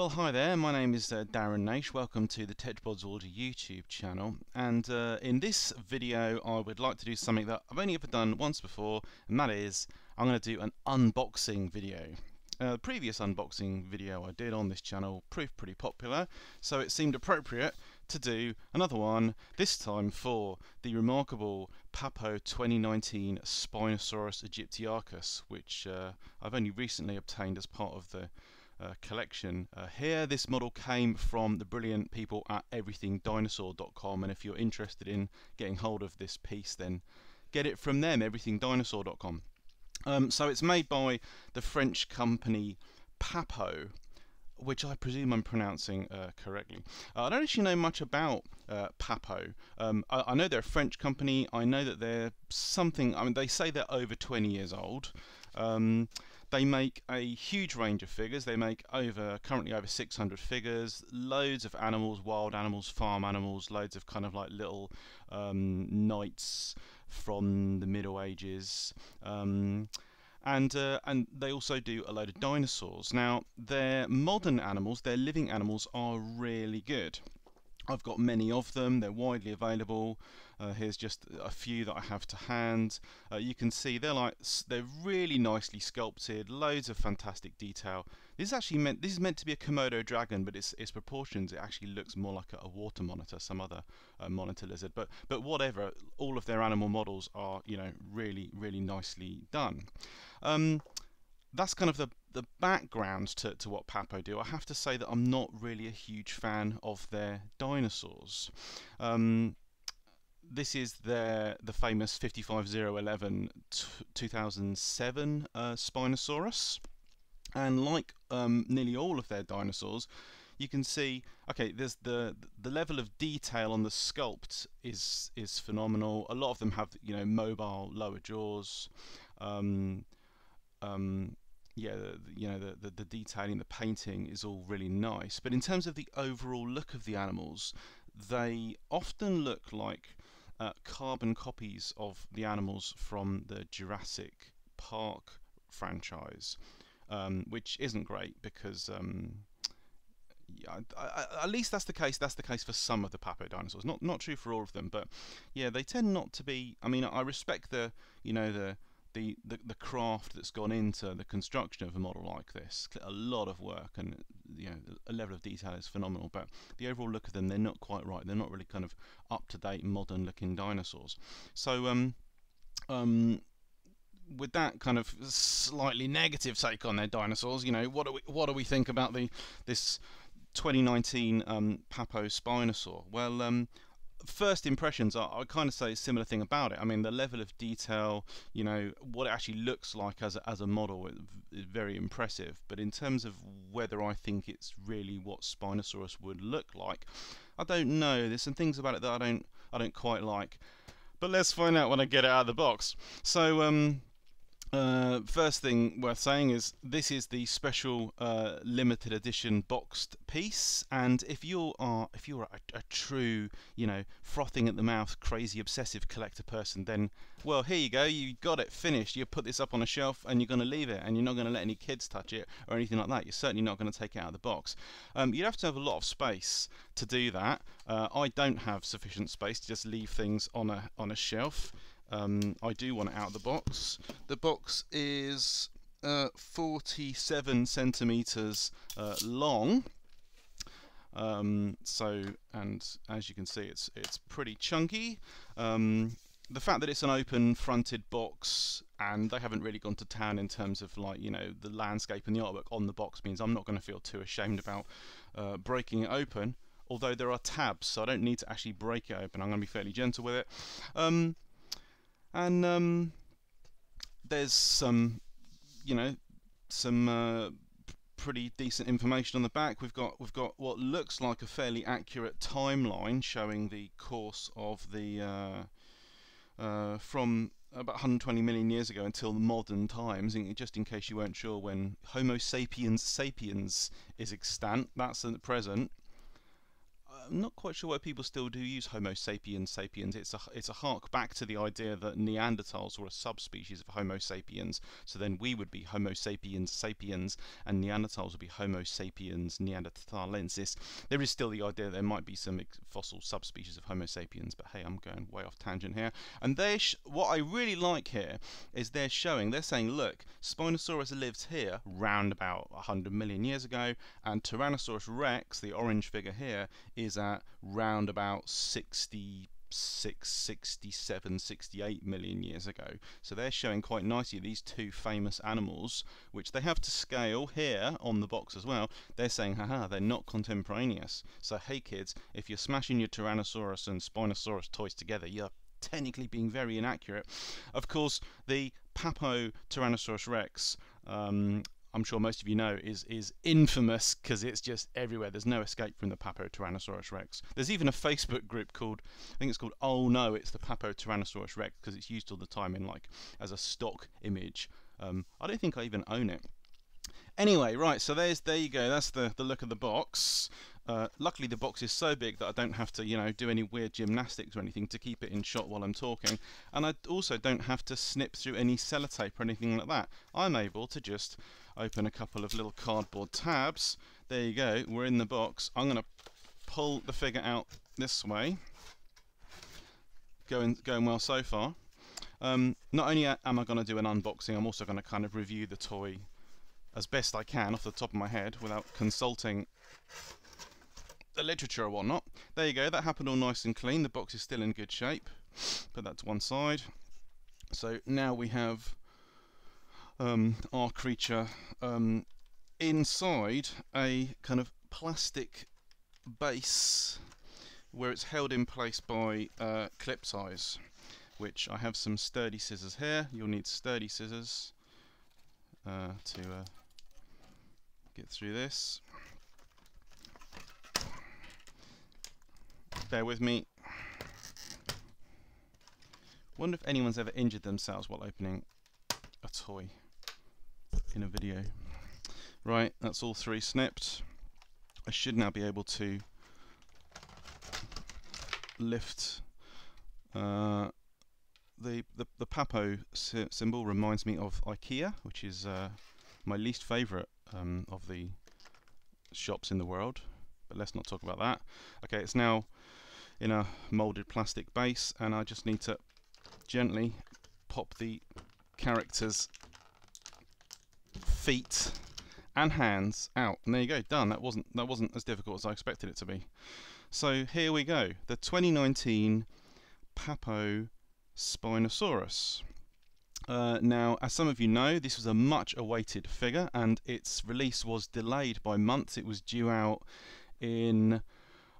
Well, hi there. My name is uh, Darren Naish. Welcome to the Tetrapod Zoology YouTube channel. And uh, in this video, I would like to do something that I've only ever done once before, and that is I'm going to do an unboxing video. Uh, the previous unboxing video I did on this channel proved pretty popular, so it seemed appropriate to do another one, this time for the remarkable Papo 2019 Spinosaurus aegyptiacus, which uh, I've only recently obtained as part of the uh, collection. Uh, here, this model came from the brilliant people at everythingdinosaur.com, and if you're interested in getting hold of this piece, then get it from them, everythingdinosaur.com. Um, so it's made by the French company Papo, which I presume I'm pronouncing uh, correctly. Uh, I don't actually know much about uh, Papo. Um, I, I, know they're a French company. I know that they're something. I mean, they say they're over 20 years old. Um, they make a huge range of figures. They make over currently over 600 figures, loads of animals, wild animals, farm animals, loads of kind of like little um, knights from the Middle Ages. Um, and uh, and they also do a load of dinosaurs. Now, their modern animals, their living animals, are really good. I've got many of them, they're widely available. Uh, here's just a few that I have to hand. Uh, you can see they're like they're really nicely sculpted, loads of fantastic detail. This is actually meant this is meant to be a Komodo dragon, but its its proportions it actually looks more like a, water monitor, some other uh, monitor lizard. But but whatever, all of their animal models are you know really really nicely done. Um, that's kind of the the background to, to what Papo do. I have to say that I'm not really a huge fan of their dinosaurs. Um, this is their the famous 55011 2007 uh, Spinosaurus, and like um, nearly all of their dinosaurs, you can see okay there's the the level of detail on the sculpt is is phenomenal a lot of them have you know mobile lower jaws um, um, yeah, the, you know, the, the, the detailing, the painting is all really nice. But in terms of the overall look of the animals, they often look like uh, carbon copies of the animals from the Jurassic Park franchise, um, which isn't great because. Um, yeah, I, I, at least that's the case. That's the case for some of the Papo dinosaurs. Not not true for all of them, but yeah, they tend not to be. I mean, I respect the you know the the, the, the craft that's gone into the construction of a model like this. A lot of work and you know a level of detail is phenomenal, but the overall look of them, they're not quite right. They're not really kind of up to date, modern looking dinosaurs. So um, um, with that kind of slightly negative take on their dinosaurs, you know, what do we what do we think about the this 2019 um, Papo Spinosaur? Well, um, first impressions, I, I kind of say a similar thing about it. I mean, the level of detail, you know, what it actually looks like as a, as a model is very impressive. But in terms of whether I think it's really what Spinosaurus would look like, I don't know. There's some things about it that I don't I don't quite like. But let's find out when I get it out of the box. So, um, uh, first thing worth saying is this is the special uh, limited edition boxed piece, and if you are if you're a, a, true, you know, frothing at the mouth, crazy obsessive collector person, then well, here you go, you got it finished. You put this up on a shelf, and you're going to leave it, and you're not going to let any kids touch it or anything like that. You're certainly not going to take it out of the box. Um, you'd have to have a lot of space to do that. Uh, I don't have sufficient space to just leave things on a on a shelf. Um, I do want it out of the box. The box is uh, 47 centimeters uh, long. Um, so, and as you can see, it's it's pretty chunky. Um, the fact that it's an open fronted box and they haven't really gone to town in terms of like you know the landscape and the artwork on the box means I'm not going to feel too ashamed about uh, breaking it open although there are tabs so I don't need to actually break it open I'm going to be fairly gentle with it um, and um, there's some, you know, some uh, pretty decent information on the back. We've got we've got what looks like a fairly accurate timeline showing the course of the uh, uh, from about 120 million years ago until modern times. just in case you weren't sure when Homo sapiens sapiens is extant, that's at present. I'm not quite sure why people still do use Homo sapiens sapiens. It's a it's a hark back to the idea that Neanderthals were a subspecies of Homo sapiens. So then we would be Homo sapiens sapiens, and Neanderthals would be Homo sapiens neanderthalensis. There is still the idea there might be some fossil subspecies of Homo sapiens, but hey, I'm going way off tangent here. And they what I really like here is they're showing they're saying, look, Spinosaurus lived here round about 100 million years ago, and Tyrannosaurus rex, the orange figure here, is at round about 66, 67, 68 million years ago. So they're showing quite nicely these two famous animals, which they have to scale here on the box as well. They're saying, haha, they're not contemporaneous. So hey kids, if you're smashing your Tyrannosaurus and Spinosaurus toys together, you're technically being very inaccurate. Of course, the Papo Tyrannosaurus rex um, I'm sure most of you know, is is infamous because it's just everywhere. There's no escape from the Papo Tyrannosaurus Rex. There's even a Facebook group called, I think it's called Oh No, it's the Papo Tyrannosaurus Rex because it's used all the time in like as a stock image. Um, I don't think I even own it. Anyway, right, so there's there you go. That's the the look of the box. Uh, luckily, the box is so big that I don't have to, you know, do any weird gymnastics or anything to keep it in shot while I'm talking. And I also don't have to snip through any sellotape or anything like that. I'm able to just open a couple of little cardboard tabs. There you go, we're in the box. I'm going to pull the figure out this way. Going, going well so far. Um, not only am I going to do an unboxing, I'm also going to kind of review the toy as best I can off the top of my head without consulting the literature or whatnot. There you go, that happened all nice and clean. The box is still in good shape. Put that to one side. So now we have um, our creature um, inside a kind of plastic base where it's held in place by uh, clip ties which I have some sturdy scissors here. You'll need sturdy scissors uh, to uh, get through this. Bear with me. Wonder if anyone's ever injured themselves while opening a toy in a video. Right, that's all three snipped. I should now be able to lift uh, the, the the Papo sy symbol reminds me of IKEA, which is uh, my least favourite um, of the shops in the world. But let's not talk about that. Okay, it's now in a moulded plastic base, and I just need to gently pop the characters feet and hands out. And there you go, done. That wasn't that wasn't as difficult as I expected it to be. So here we go. The 2019 Papo Spinosaurus. Uh, now, as some of you know, this was a much awaited figure and its release was delayed by months. It was due out in,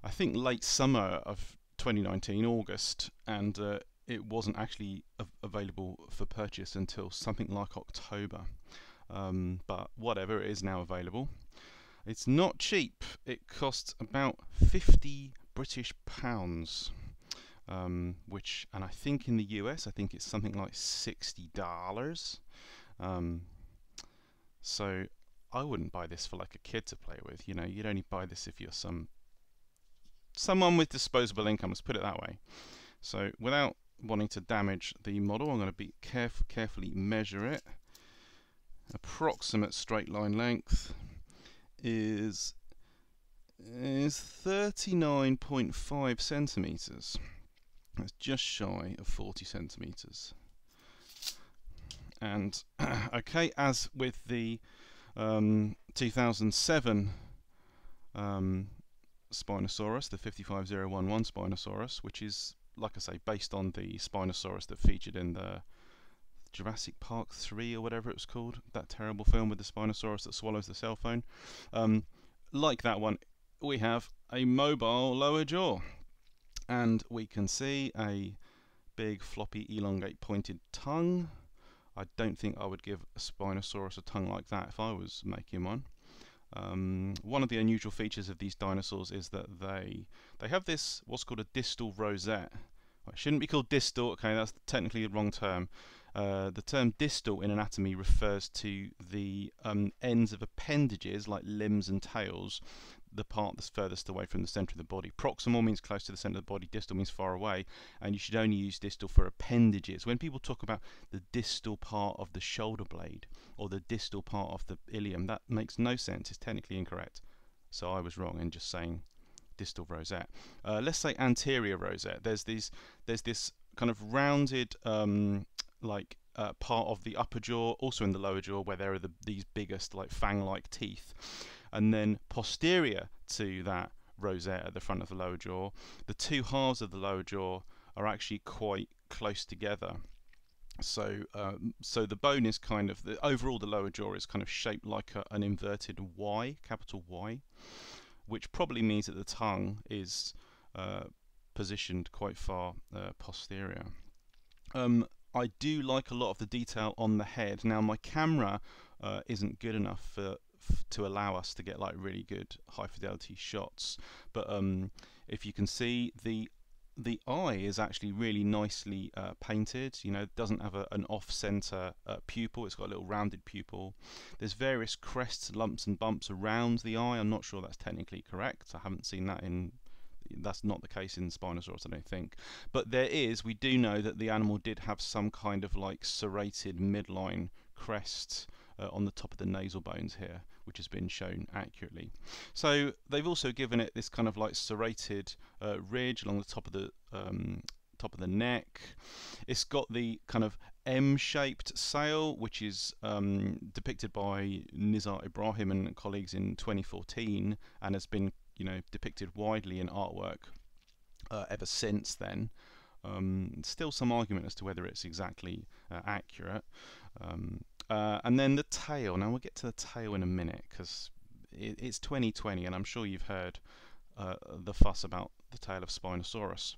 I think, late summer of 2019, August, and uh, it wasn't actually available for purchase until something like October um, but whatever, it is now available. It's not cheap. It costs about 50 British pounds, um, which, and I think in the US, I think it's something like $60. Um, so I wouldn't buy this for like a kid to play with. You know, you'd only buy this if you're some someone with disposable income. Let's put it that way. So without wanting to damage the model, I'm going to be caref carefully measure it approximate straight line length is is 39.5 centimeters. That's just shy of 40 centimeters. And okay, as with the um, 2007 um, Spinosaurus, the 55011 Spinosaurus, which is, like I say, based on the Spinosaurus that featured in the Jurassic Park 3 or whatever it was called, that terrible film with the Spinosaurus that swallows the cell phone. Um, like that one, we have a mobile lower jaw. And we can see a big floppy elongate pointed tongue. I don't think I would give a Spinosaurus a tongue like that if I was making one. Um, one of the unusual features of these dinosaurs is that they they have this what's called a distal rosette. Well, it shouldn't be called distal, okay, that's technically the wrong term. Uh, the term distal in anatomy refers to the um, ends of appendages like limbs and tails, the part that's furthest away from the centre of the body. Proximal means close to the centre of the body, distal means far away, and you should only use distal for appendages. When people talk about the distal part of the shoulder blade or the distal part of the ilium, that makes no sense, it's technically incorrect. So I was wrong in just saying distal rosette. Uh, let's say anterior rosette. There's these, there's this kind of rounded um, like uh, part of the upper jaw, also in the lower jaw, where there are the, these biggest like fang-like teeth, and then posterior to that rosette at the front of the lower jaw, the two halves of the lower jaw are actually quite close together. So, um, so the bone is kind of the overall the lower jaw is kind of shaped like a, an inverted Y, capital Y, which probably means that the tongue is uh, positioned quite far uh, posterior. Um, I do like a lot of the detail on the head. Now my camera uh, isn't good enough for, to allow us to get like really good high fidelity shots, but um, if you can see the the eye is actually really nicely uh, painted. You know, it doesn't have a, an off-center uh, pupil. It's got a little rounded pupil. There's various crests, lumps, and bumps around the eye. I'm not sure that's technically correct. I haven't seen that in that's not the case in Spinosaurus, I don't think. But there is, we do know that the animal did have some kind of like serrated midline crest uh, on the top of the nasal bones here, which has been shown accurately. So they've also given it this kind of like serrated uh, ridge along the top of the um, top of the neck. It's got the kind of M-shaped sail, which is um, depicted by Nizar Ibrahim and colleagues in 2014, and has been you know depicted widely in artwork uh, ever since then. Um, still some argument as to whether it's exactly uh, accurate. Um, uh, and then the tail. Now we'll get to the tail in a minute because it, it's 2020, and I'm sure you've heard uh, the fuss about the tail of Spinosaurus.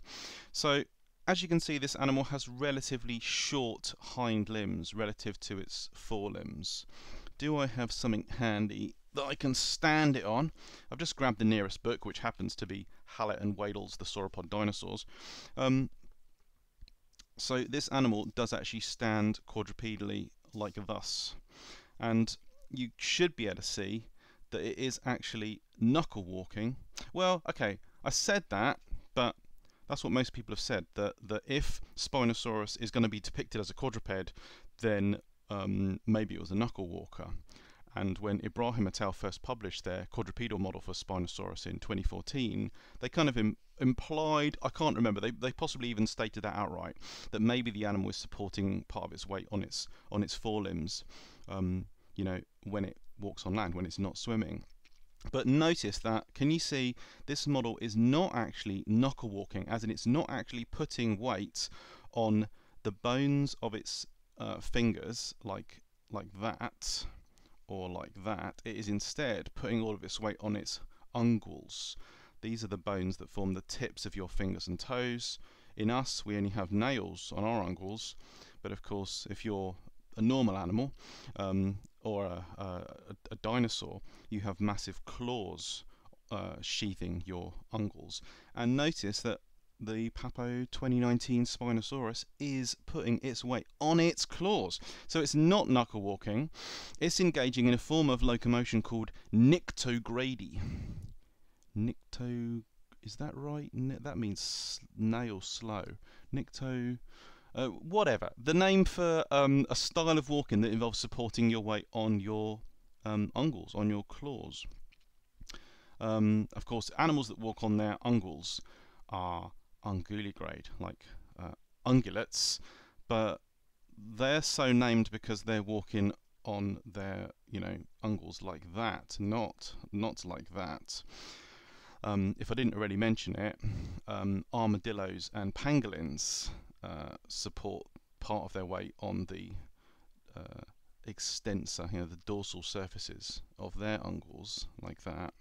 So as you can see, this animal has relatively short hind limbs relative to its forelimbs. Do I have something handy that I can stand it on. I've just grabbed the nearest book, which happens to be Hallett and Wedel's The Sauropod Dinosaurs. Um, so this animal does actually stand quadrupedally like thus. And you should be able to see that it is actually knuckle walking. Well, okay, I said that, but that's what most people have said, that, that if Spinosaurus is going to be depicted as a quadruped, then um, maybe it was a knuckle walker. And when Ibrahim et al. first published their quadrupedal model for Spinosaurus in 2014, they kind of Im implied, I can't remember, they, they possibly even stated that outright, that maybe the animal is supporting part of its weight on its on its forelimbs, um, you know, when it walks on land, when it's not swimming. But notice that, can you see, this model is not actually knuckle walking, as in it's not actually putting weight on the bones of its uh, fingers, like like that, or like that, it is instead putting all of its weight on its unguals. These are the bones that form the tips of your fingers and toes. In us, we only have nails on our unguals, but of course, if you're a normal animal um, or a, a, a, dinosaur, you have massive claws uh, sheathing your unguals. And notice that the Papo 2019 Spinosaurus is putting its weight on its claws. So it's not knuckle walking, it's engaging in a form of locomotion called nyctogrady. Nycto, is that right? that means nail slow. Nycto, uh, whatever. The name for um, a style of walking that involves supporting your weight on your um, unguals, on your claws. Um, of course, animals that walk on their unguals are unguligrade, like uh, ungulates, but they're so named because they're walking on their, you know, unguals like that, not not like that. Um, if I didn't already mention it, um, armadillos and pangolins uh, support part of their weight on the uh, extensor, you know, the dorsal surfaces of their unguals, like that.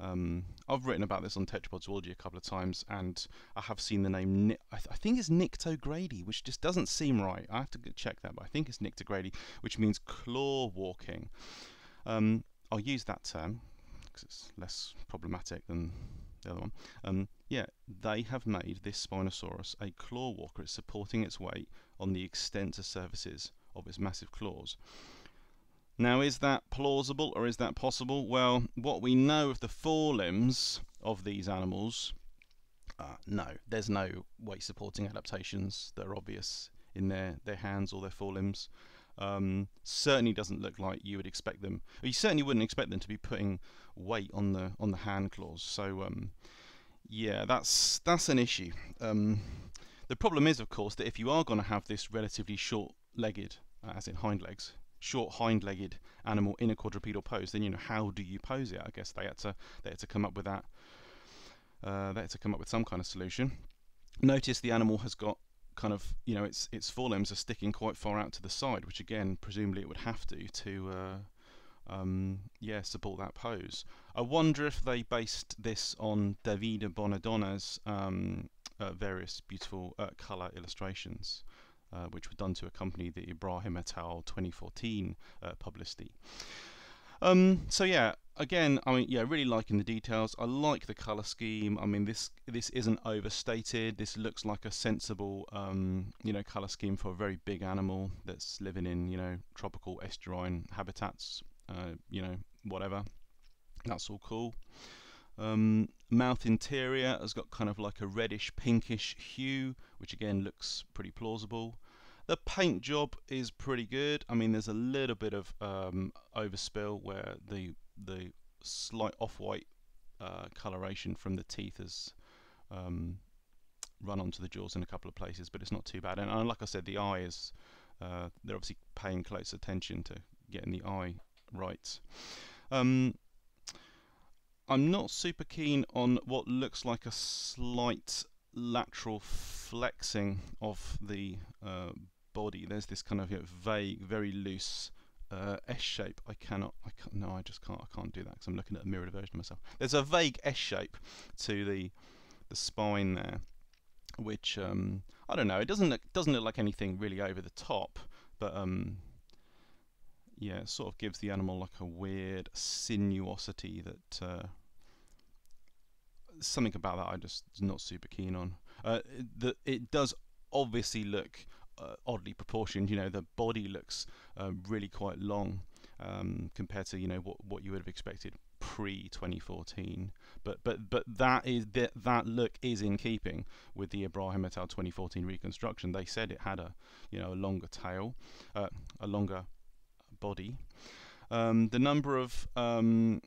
Um, I've written about this on Tetrapod Zoology a couple of times, and I have seen the name. I, th I, think it's nyctogrady, which just doesn't seem right. I have to check that, but I think it's nyctogrady, which means claw walking. Um, I'll use that term because it's less problematic than the other one. Um, yeah, they have made this Spinosaurus a claw walker. It's supporting its weight on the extensor surfaces of its massive claws. Now, is that plausible or is that possible? Well, what we know of the forelimbs of these animals, uh, no, there's no weight supporting adaptations that are obvious in their, their hands or their forelimbs. Um, certainly doesn't look like you would expect them. You certainly wouldn't expect them to be putting weight on the on the hand claws. So um, yeah, that's that's an issue. Um, the problem is, of course, that if you are going to have this relatively short-legged, uh, as in hind legs, short hind-legged animal in a quadrupedal pose, then you know how do you pose it? I guess they had to they had to come up with that. Uh, they had to come up with some kind of solution. Notice the animal has got kind of you know its its forelimbs are sticking quite far out to the side, which again presumably it would have to to uh, um, yeah support that pose. I wonder if they based this on Davide Bonadonna's um, uh, various beautiful uh, color illustrations uh, which were done to accompany the Ibrahim et al. 2014 uh, publicity. Um, so yeah, again, I mean, yeah, really liking the details. I like the color scheme. I mean, this this isn't overstated. This looks like a sensible, um, you know, color scheme for a very big animal that's living in, you know, tropical estuarine habitats. Uh, you know, whatever. That's all cool. Um, mouth interior has got kind of like a reddish pinkish hue, which again looks pretty plausible. The paint job is pretty good. I mean, there's a little bit of um, overspill where the the slight off-white uh, coloration from the teeth has um, run onto the jaws in a couple of places, but it's not too bad. And, like I said, the eye is uh, they're obviously paying close attention to getting the eye right. Um, I'm not super keen on what looks like a slight lateral flexing of the uh, body. There's this kind of you know, vague, very loose uh, S shape. I cannot. I can't. No, I just can't. I can't do that because I'm looking at a mirrored version of myself. There's a vague S shape to the the spine there, which um, I don't know. It doesn't look doesn't look like anything really over the top, but um, yeah, it sort of gives the animal like a weird sinuosity that uh, something about that I'm just not super keen on. Uh, the, it does obviously look uh, oddly proportioned. You know, the body looks uh, really quite long um, compared to you know what what you would have expected pre 2014. But but but that is that that look is in keeping with the Ibrahim et al 2014 reconstruction. They said it had a you know a longer tail, uh, a longer body. Um, the number of um,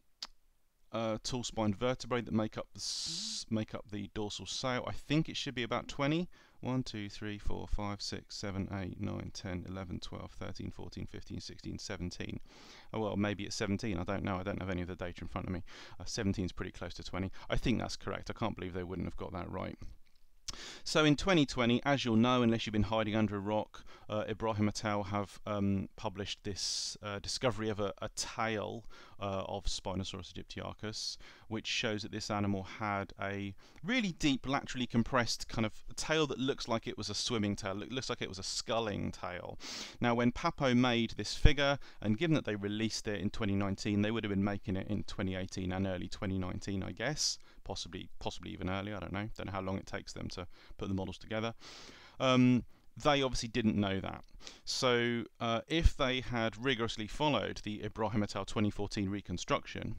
uh, tall spined vertebrae that make up the make up the dorsal sail. I think it should be about 20. 1, 2, 3, 4, 5, 6, 7, 8, 9, 10, 11, 12, 13, 14, 15, 16, 17. Oh, well, maybe it's 17. I don't know. I don't have any of the data in front of me. Uh, 17 is pretty close to 20. I think that's correct. I can't believe they wouldn't have got that right. So in 2020, as you'll know, unless you've been hiding under a rock, uh, Ibrahim et al. have um, published this uh, discovery of a, a tail uh, of Spinosaurus aegyptiacus, which shows that this animal had a really deep, laterally compressed kind of tail that looks like it was a swimming tail. It looks like it was a sculling tail. Now, when Papo made this figure, and given that they released it in 2019, they would have been making it in 2018 and early 2019, I guess possibly possibly even earlier. I don't know. Don't know how long it takes them to put the models together. Um, they obviously didn't know that. So uh, if they had rigorously followed the Ibrahim et al. 2014 reconstruction,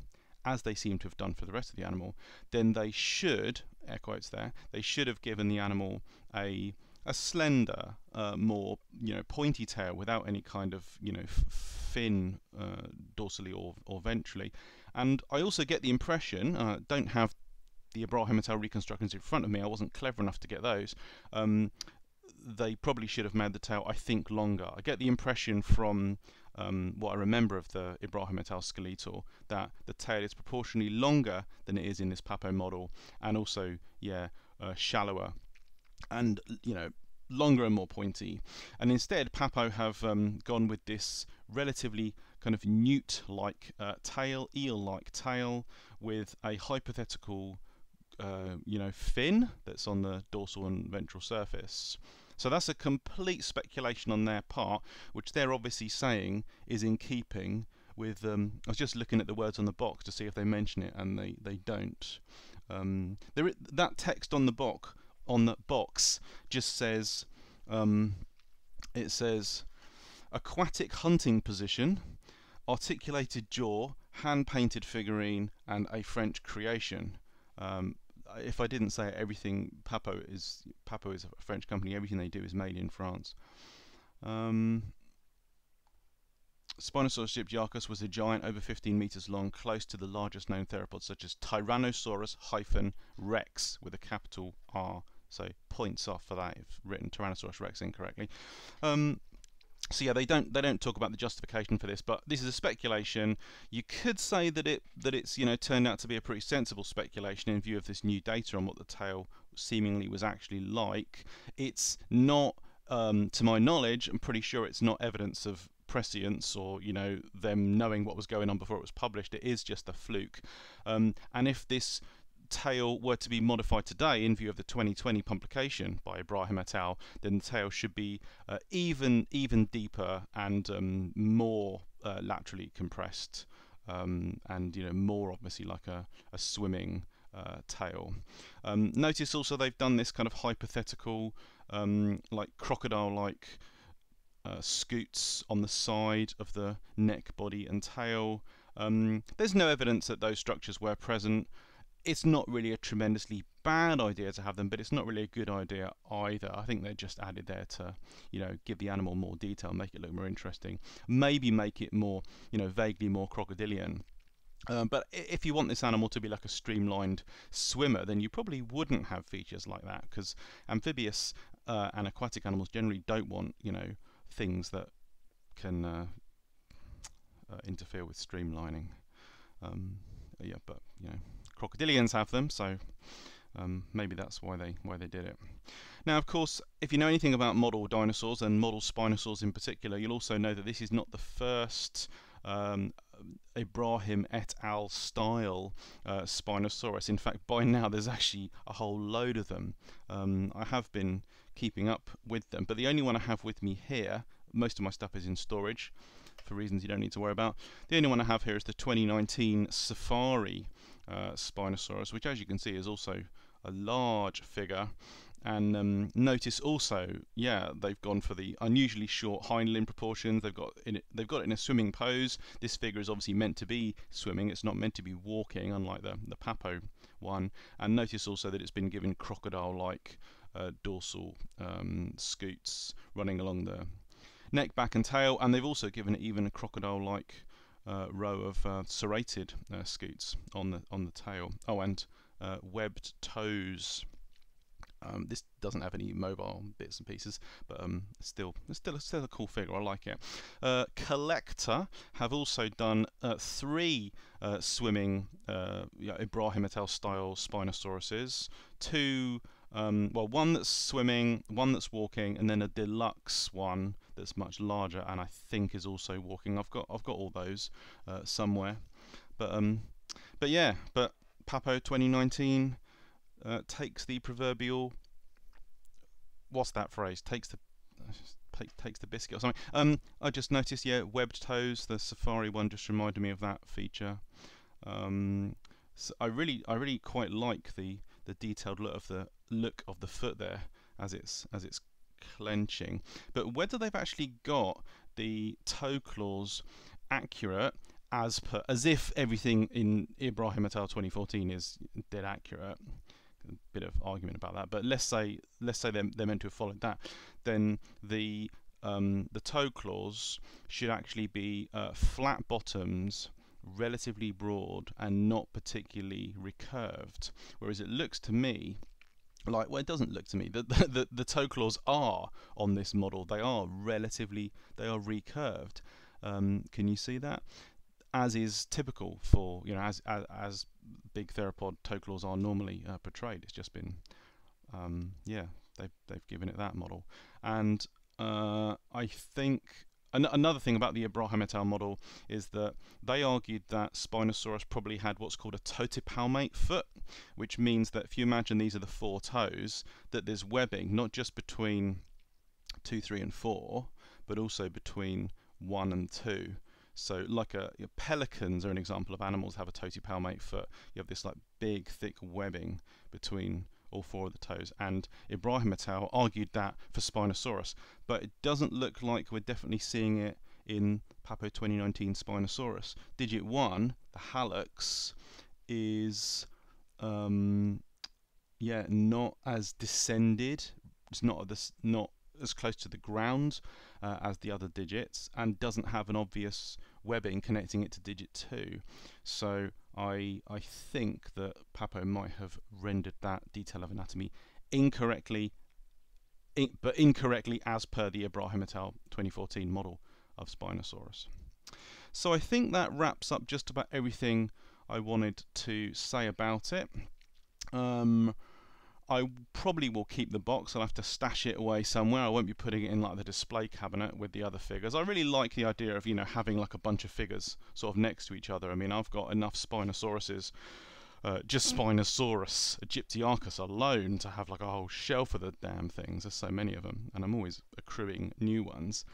as they seem to have done for the rest of the animal, then they should, air quotes there, they should have given the animal a a slender, uh, more you know pointy tail without any kind of you know fin uh, dorsally or, or ventrally. And I also get the impression, uh, don't have the Ibrahim et al. reconstructions in front of me. I wasn't clever enough to get those. Um, they probably should have made the tail, I think, longer. I get the impression from um, what I remember of the Ibrahim et al. skeletal that the tail is proportionally longer than it is in this Papo model, and also, yeah, uh, shallower, and you know, longer and more pointy. And instead, Papo have um, gone with this relatively kind of newt-like uh, tail, eel-like tail, with a hypothetical uh, you know, fin that's on the dorsal and ventral surface. So that's a complete speculation on their part, which they're obviously saying is in keeping with. Um, I was just looking at the words on the box to see if they mention it, and they they don't. Um, there, that text on the box on the box just says um, it says aquatic hunting position, articulated jaw, hand painted figurine, and a French creation. Um, if I didn't say everything Papo is Papo is a French company. Everything they do is made in France. Um, Spinosaurus aegyptiacus was a giant over 15 meters long, close to the largest known theropods such as Tyrannosaurus hyphen rex with a capital R. So points off for that if written Tyrannosaurus rex incorrectly. Um, so yeah, they don't they don't talk about the justification for this, but this is a speculation. You could say that it that it's you know turned out to be a pretty sensible speculation in view of this new data on what the tail seemingly was actually like. It's not, um, to my knowledge, I'm pretty sure it's not evidence of prescience or you know them knowing what was going on before it was published. It is just a fluke. Um, and if this tail were to be modified today in view of the 2020 publication by Ibrahim et al., then the tail should be uh, even even deeper and um, more uh, laterally compressed, um, and you know more obviously like a, a swimming uh, tail. Um, notice also they've done this kind of hypothetical, um, like crocodile-like uh, scutes on the side of the neck, body, and tail. Um, there's no evidence that those structures were present it's not really a tremendously bad idea to have them, but it's not really a good idea either. I think they're just added there to, you know, give the animal more detail, make it look more interesting, maybe make it more, you know, vaguely more crocodilian. Um, but if you want this animal to be like a streamlined swimmer, then you probably wouldn't have features like that because amphibious uh, and aquatic animals generally don't want, you know, things that can uh, uh, interfere with streamlining. Um, yeah, but you know, crocodilians have them, so um, maybe that's why they why they did it. Now, of course, if you know anything about model dinosaurs and model spinosaurs in particular, you'll also know that this is not the first um, Ibrahim et al. style uh, Spinosaurus. In fact, by now there's actually a whole load of them. Um, I have been keeping up with them, but the only one I have with me here, most of my stuff is in storage for reasons you don't need to worry about. The only one I have here is the 2019 Safari uh, Spinosaurus, which as you can see is also a large figure. And um, notice also, yeah, they've gone for the unusually short hind limb proportions. They've got it, they've got it in a swimming pose. This figure is obviously meant to be swimming. It's not meant to be walking, unlike the the Papo one. And notice also that it's been given crocodile-like uh, dorsal um, scutes running along the neck, back, and tail. And they've also given it even a crocodile-like row of uh, serrated uh, scutes on the on the tail. Oh, and uh, webbed toes. Um, this doesn't have any mobile bits and pieces, but um, still, it's still, still a cool figure. I like it. Uh, CollectA have also done uh, three swimming yeah, Ibrahim et al. style Spinosauruses, two um, well, one that's swimming, one that's walking, and then a deluxe one that's much larger, and I think is also walking. I've got I've got all those uh, somewhere, but um, but yeah, but Papo 2019 uh, takes the proverbial. What's that phrase? Takes the takes the biscuit or something. Um, I just noticed, yeah, webbed toes. The Safari one just reminded me of that feature. Um, so I really, I really quite like the the detailed look of the look of the foot there as it's as it's clenching. But whether they've actually got the toe claws accurate as per as if everything in Ibrahim et al 2014 is dead accurate. A bit of argument about that, but let's say let's say they're, they're meant to have followed that, then the um, the toe claws should actually be uh, flat bottoms relatively broad and not particularly recurved. Whereas it looks to me like well it doesn't look to me the, the the toe claws are on this model. They are relatively they are recurved. Um, can you see that? As is typical for you know as as, as big theropod toe claws are normally uh, portrayed. It's just been um, yeah they've, they've given it that model. And uh, I think an another thing about the Ibrahim et al. model is that they argued that Spinosaurus probably had what's called a totipalmate foot, which means that if you imagine these are the four toes, that there's webbing not just between 2, 3 and 4, but also between 1 and 2. So like a, pelicans are an example of animals have a totipalmate foot. You have this like big thick webbing between all four of the toes. And Ibrahim et al. argued that for Spinosaurus, but it doesn't look like we're definitely seeing it in Papo 2019 Spinosaurus. Digit 1, the hallux, is um, yeah not as descended. It's not this not as close to the ground uh, as the other digits, and doesn't have an obvious webbing connecting it to digit two. So I I think that Papo might have rendered that detail of anatomy incorrectly, in, but incorrectly as per the Ibrahim et al. 2014 model of Spinosaurus. So I think that wraps up just about everything I wanted to say about it. Um, I probably will keep the box. I'll have to stash it away somewhere. I won't be putting it in like the display cabinet with the other figures. I really like the idea of you know having like a bunch of figures sort of next to each other. I mean, I've got enough Spinosauruses, uh, just Spinosaurus Aegyptiacus alone to have like a whole shelf of the damn things. There's so many of them, and I'm always accruing new ones.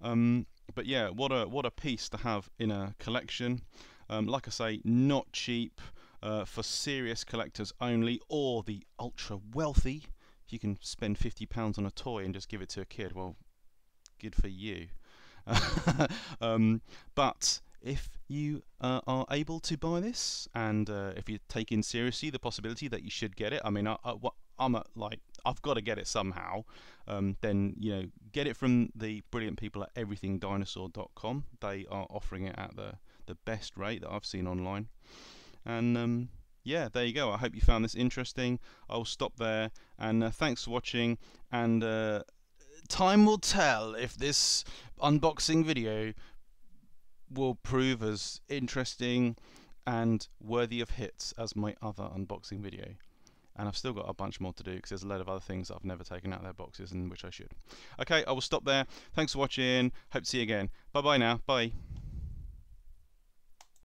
Um, but yeah, what a what a piece to have in a collection. Um, like I say, not cheap uh, for serious collectors only, or the ultra wealthy. If you can spend fifty pounds on a toy and just give it to a kid, well, good for you. um, but if you uh, are able to buy this, and uh, if you take in seriously the possibility that you should get it, I mean, I, I, I'm a, like, I've got to get it somehow. Um, then you know, get it from the brilliant people at everythingdinosaur.com. They are offering it at the the best rate that I've seen online. And um, yeah, there you go. I hope you found this interesting. I'll stop there. And uh, thanks for watching. And uh, time will tell if this unboxing video will prove as interesting and worthy of hits as my other unboxing video. And I've still got a bunch more to do because there's a load of other things that I've never taken out of their boxes and which I should. Okay, I will stop there. Thanks for watching. Hope to see you again. Bye bye now. Bye.